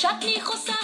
שאת ניחוסה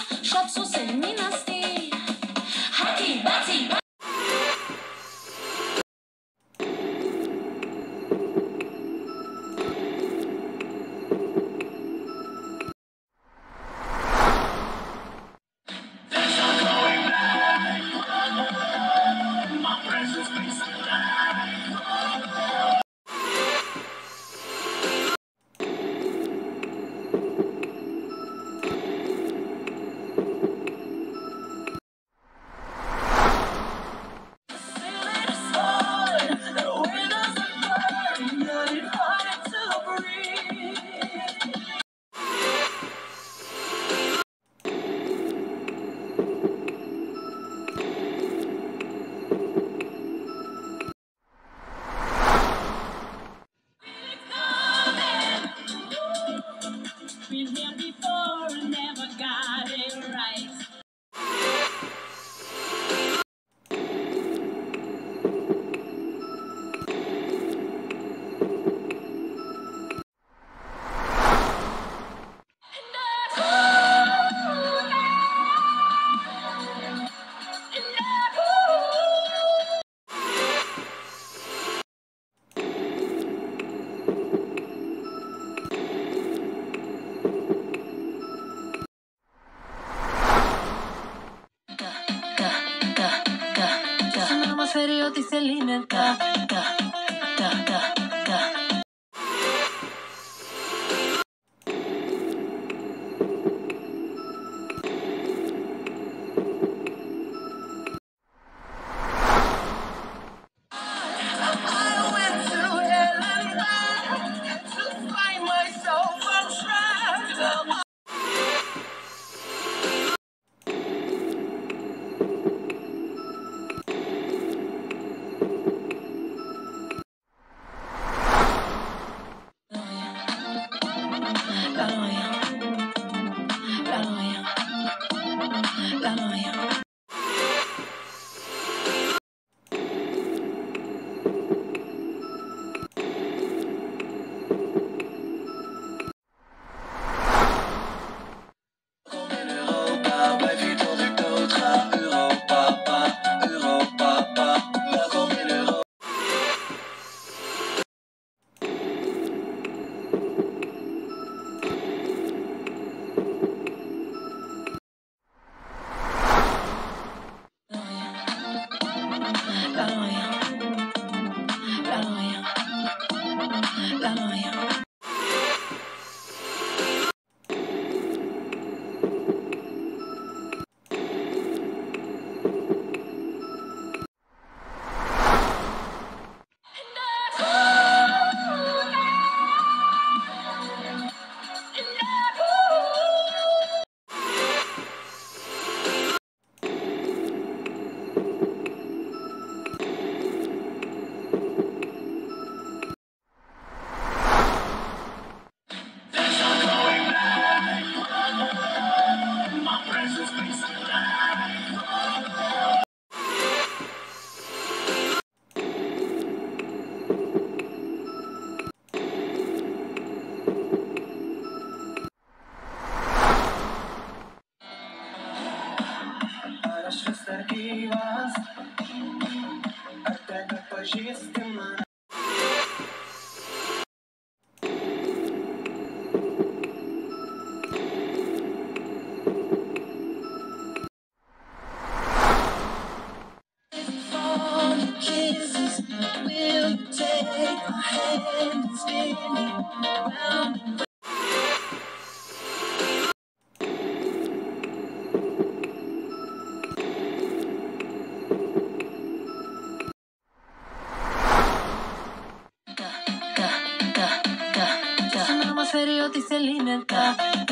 nunca. Oh, Hallelujah. gyvas, ar tebe pažįsti? Vaseline en.